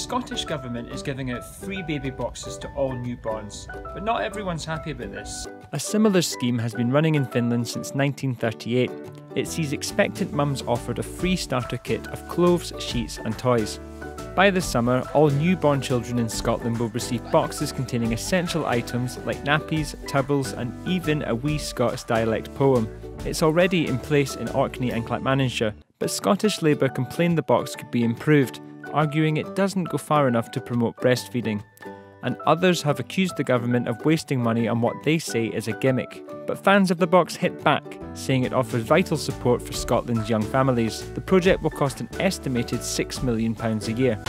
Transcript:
Scottish Government is giving out free baby boxes to all newborns, but not everyone's happy about this. A similar scheme has been running in Finland since 1938. It sees expectant mums offered a free starter kit of clothes, sheets, and toys. By this summer, all newborn children in Scotland will receive boxes containing essential items like nappies, towels, and even a wee Scots dialect poem. It's already in place in Orkney and Clackmannanshire, but Scottish Labour complained the box could be improved, arguing it doesn't go far enough to promote breastfeeding. And others have accused the government of wasting money on what they say is a gimmick. But fans of the box hit back, saying it offers vital support for Scotland's young families. The project will cost an estimated £6 million a year.